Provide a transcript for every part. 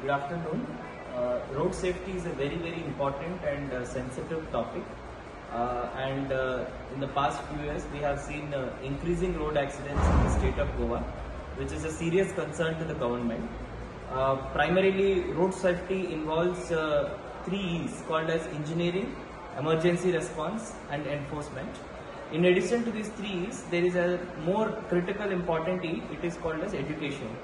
Good afternoon. Uh, road safety is a very, very important and uh, sensitive topic. Uh, and uh, in the past few years, we have seen uh, increasing road accidents in the state of Goa, which is a serious concern to the government. Uh, primarily, road safety involves three E's called as engineering, emergency response, and enforcement. In addition to these three E's, there is a more critical important E. It is called as education.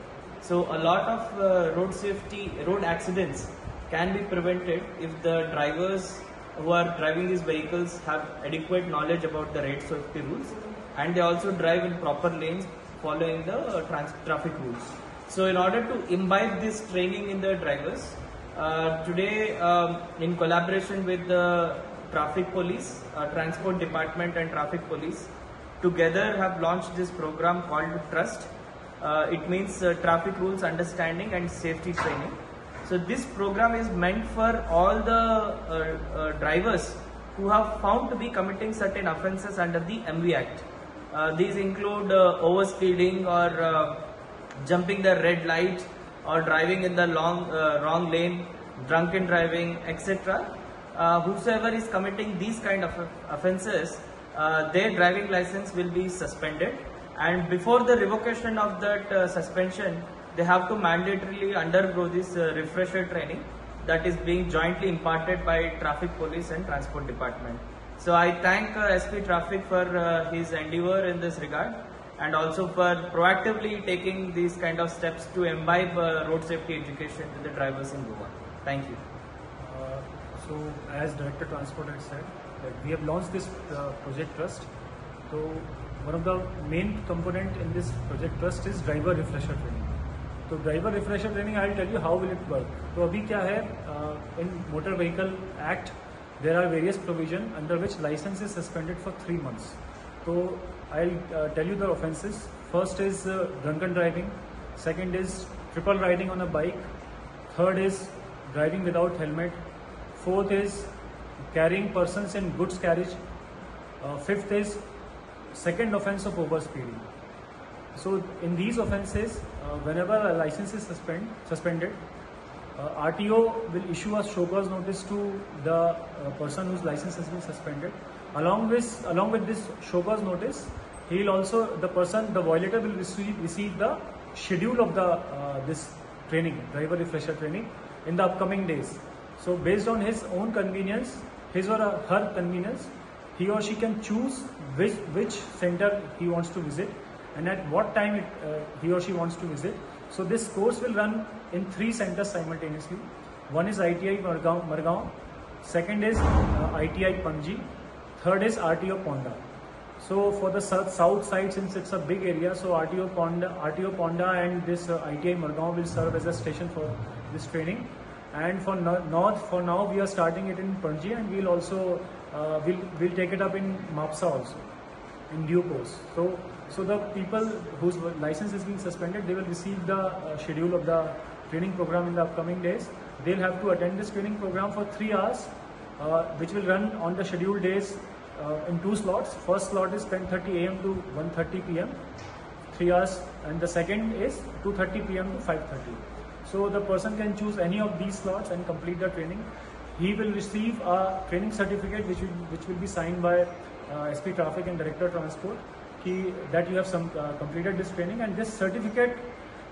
So a lot of uh, road safety, road accidents can be prevented if the drivers who are driving these vehicles have adequate knowledge about the road safety rules and they also drive in proper lanes following the uh, traffic rules. So in order to imbibe this training in the drivers, uh, today um, in collaboration with the traffic police, uh, transport department and traffic police together have launched this program called Trust it means uh, traffic rules understanding and safety training. So this program is meant for all the uh, uh, drivers who have found to be committing certain offences under the MV Act. Uh, these include uh, overspeeding or uh, jumping the red light or driving in the long uh, wrong lane, drunken driving, etc. Uh, whosoever is committing these kind of offences, uh, their driving license will be suspended and before the revocation of that uh, suspension they have to mandatorily undergo this uh, refresher training that is being jointly imparted by traffic police and transport department. So i thank uh, sp traffic for uh, his endeavor in this regard and also for proactively taking these kind of steps to imbibe uh, road safety education to the drivers in goa. Thank you. Uh, so as Director Transport had said, we have launched this Project Trust. So one of the main component in this Project Trust is driver refresher training. तो driver refresher training I tell you how will it work तो अभी क्या है इन motor vehicle act there are various provision under which licence is suspended for three months तो I tell you the offences first is drunken driving second is triple riding on a bike third is driving without helmet. Fourth is carrying persons in goods carriage. Uh, fifth is second offense of overspeeding. So in these offences, uh, whenever a license is suspend, suspended, uh, RTO will issue a show cause notice to the uh, person whose license has been suspended. Along with along with this show cause notice, he will also the person the violator will receive receive the schedule of the uh, this training driver refresher training in the upcoming days. So based on his own convenience, his or her convenience, he or she can choose which which center he wants to visit and at what time it, uh, he or she wants to visit. So this course will run in three centers simultaneously. One is ITI Margaon, second is uh, ITI Panji, third is RTO Ponda. So for the south, south side, since it's a big area, so RTO Ponda, RTO Ponda and this uh, ITI Margaon will serve as a station for this training. And for no- north, for now we are starting it in Panji, and we'll also uh, we'll we'll take it up in Mapsa also in due course. So so the people whose license is being suspended, they will receive the uh, schedule of the training program in the upcoming days. They'll have to attend this training program for three hours, uh, which will run on the scheduled days uh, in two slots. First slot is 10:30 a.m. to 1:30 p.m. three hours, and the second is 2:30 p.m. to 5:30. So the person can choose any of these slots and complete the training. He will receive a training certificate which will, which will be signed by uh, SP Traffic and Director Transport he, that you have some, uh, completed this training and this certificate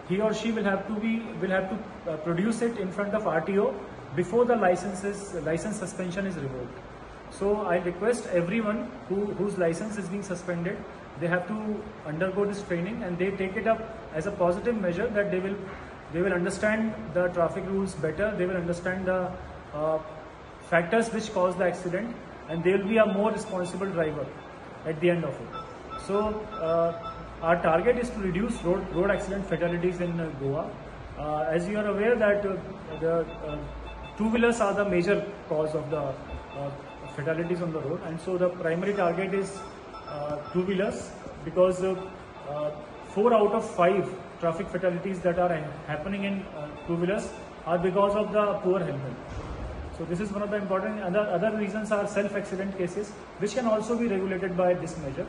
he or she will have to be will have to uh, produce it in front of RTO before the licenses license suspension is revoked. So I request everyone who, whose license is being suspended, they have to undergo this training and they take it up as a positive measure that they will they will understand the traffic rules better. They will understand the uh, factors which cause the accident, and they will be a more responsible driver at the end of it. So uh, our target is to reduce road road accident fatalities in uh, Goa. Uh, as you are aware that uh, the uh, two wheelers are the major cause of the fatalities on the road, and so the primary target is uh, two wheelers because four out of five traffic fatalities that are happening in uh, two wheelers are because of the poor helmet. So this is one of the important other other reasons are self accident cases which can also be regulated by this measure.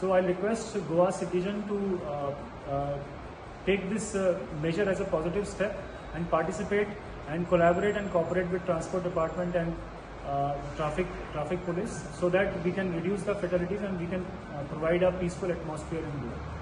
So I request Goa citizen to uh, uh, take this uh, measure as a positive step and participate and collaborate and cooperate with transport department and uh, traffic traffic police so that we can reduce the fatalities and we can uh, provide a peaceful atmosphere in Goa.